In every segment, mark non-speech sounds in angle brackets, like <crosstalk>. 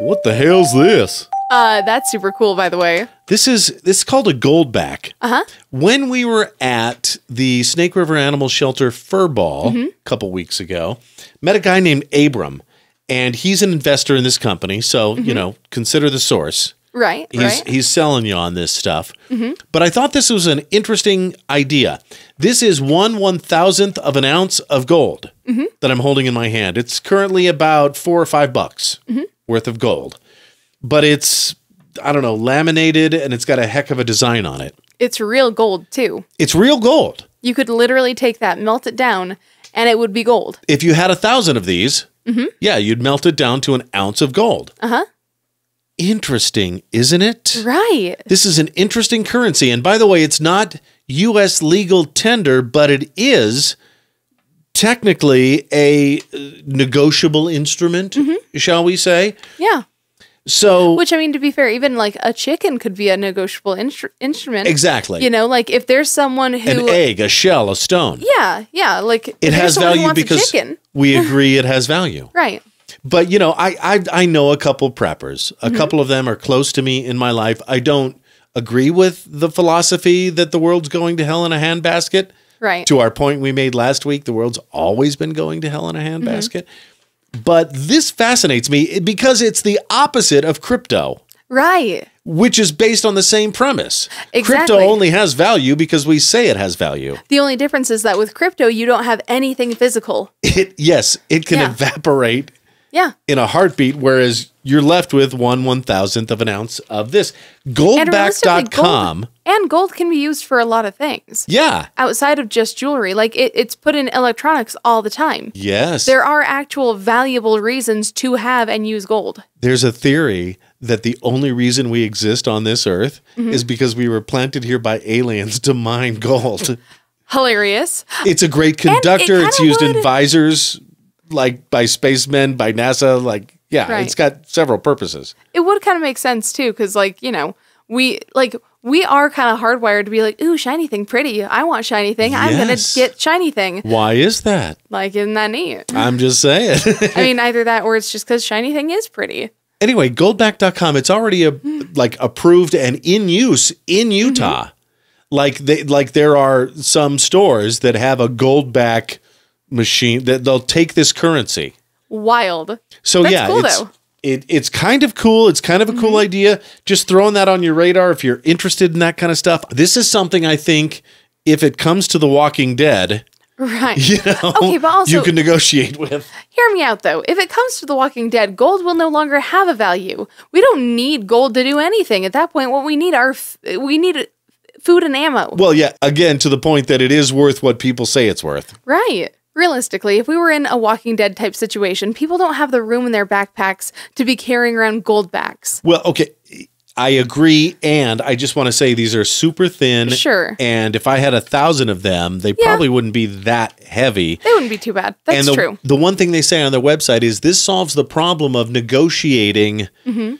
What the hell's this? Uh, that's super cool, by the way. This is this is called a goldback. Uh huh. When we were at the Snake River Animal Shelter Fur Ball Mm-hmm. a couple weeks ago, met a guy named Abram, and he's an investor in this company. So you know, consider the source. Right. He's right. Mm-hmm. he's selling you on this stuff. But I thought this was an interesting idea. This is one one thousandth of an ounce of gold Mm-hmm. that I'm holding in my hand. It's currently about four or five bucks Mm-hmm. Worth of gold, but it's I don't know laminated and it's got a heck of a design on it. It's real gold too. It's real gold. You could literally take that, melt it down, and it would be gold. If you had a thousand of these, Mm-hmm. yeah, you'd melt it down to an ounce of gold. Uh huh. Interesting, isn't it? Right. This is an interesting currency. And by the way, it's not U.S. legal tender, but it is technically a uh, negotiable instrument, Mm-hmm. shall we say? Yeah. So, Which I mean, to be fair, even like a chicken could be a negotiable instru- instrument. exactly. You know, like if there's someone who, An egg, a shell, a stone. yeah, yeah, like It has value because chicken, we <laughs> agree it has value. right? But you know, I I, I know a couple preppers. A Mm-hmm. couple of them are close to me in my life. I don't agree with the philosophy that the world's going to hell in a handbasket. Right. To our point we made last week, the world's always been going to hell in a Mm-hmm. handbasket. But this fascinates me because it's the opposite of crypto, Right. which is based on the same premise. Crypto only has value because we say it has value. The only difference is that with crypto, you don't have anything physical. It yes, it can Yeah. evaporate Yeah. in a heartbeat, whereas you're left with one one thousandth of an ounce of this. Goldback.com. gold, and gold can be used for a lot of things Yeah. outside of just jewelry. Like it, it's put in electronics all the time. Yes. There are actual valuable reasons to have and use gold. There's a theory that the only reason we exist on this earth Mm-hmm. is because we were planted here by aliens <laughs> to mine gold. <laughs> Hilarious. it's a great conductor. kinda It's used in visors like by spacemen, by NASA, like yeah, Right. it's got several purposes. It would kind of make sense too, because like you know, we like we are kind of hardwired to be like, ooh, shiny thing, pretty. I want shiny thing. I'm gonna get shiny thing. Why is that? Like, isn't that neat? I'm just saying. I mean, either that or it's just because shiny thing is pretty. anyway, goldback.com, it's already a, like approved and in use in Utah. Mm-hmm. Like they like there are some stores that have a goldback machine that they'll take this currency. Wild. So That's yeah, cool, it's though. Mm-hmm. it, it's kind of cool. It's kind of a cool idea. Just throwing that on your radar if you're interested in that kind of stuff. This is something I think if it comes to The Walking Dead, Right. <laughs> you know, Okay, but also- you can negotiate with. Hear me out though. If it comes to The Walking Dead, gold will no longer have a value. We don't need gold to do anything. At that point, what we need are f- we need food and ammo. Well, yeah, again to the point that it is worth what people say it's worth. Right. Realistically, if we were in a Walking Dead type situation, people don't have the room in their backpacks to be carrying around gold backs. Well, okay, I agree, and I just want to say these are super thin. Sure. And if I had a thousand of them, they probably wouldn't be that heavy. They wouldn't be too bad. That's and the, true. the one thing they say on their website is this solves the problem of negotiating, Mm-hmm.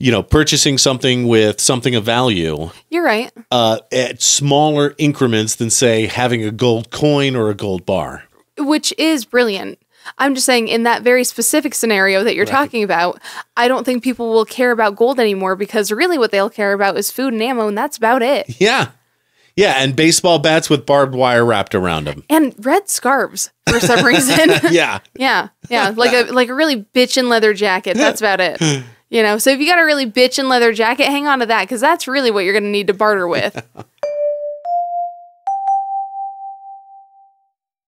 you know, purchasing something with something of value You're right. uh, at smaller increments than, say, having a gold coin or a gold bar. Which is brilliant. I'm just saying, in that very specific scenario that you're talking about, I don't think people will care about gold anymore because really what they'll care about is food and ammo, and that's about it. <laughs> Yeah. Yeah. And baseball bats with barbed wire wrapped around them. And red scarves for some <laughs> reason. <laughs> Yeah. yeah, yeah, like a like a really bitchin' leather jacket. That's about it. You know, so if you got a really bitchin' leather jacket, hang on to that because that's really what you're going to need to barter with.